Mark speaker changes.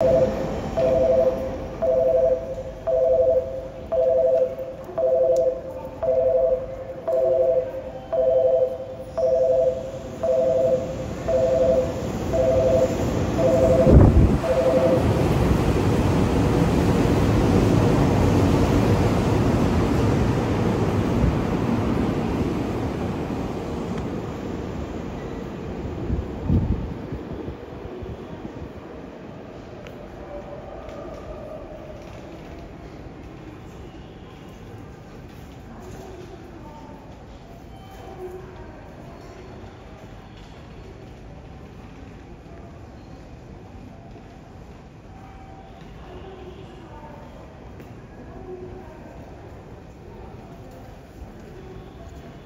Speaker 1: you